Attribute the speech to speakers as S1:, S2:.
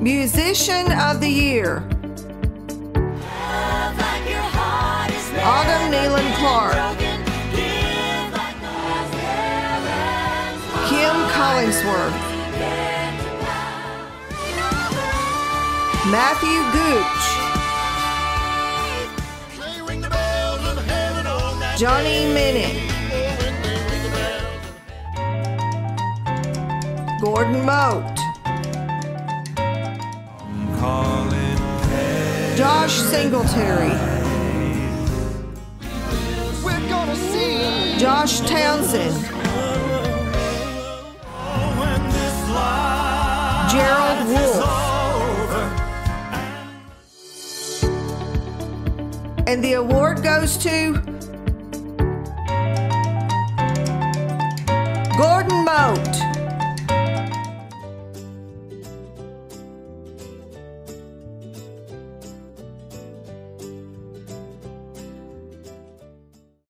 S1: Musician of the Year Autumn Nelon Clark. Kim Collingsworth. Matthew Gooch. Johnny Minick. Gordon Mote. Josh Singletary. Josh Townsend. Gerald Wolfe. And the award goes to Gordon Mote.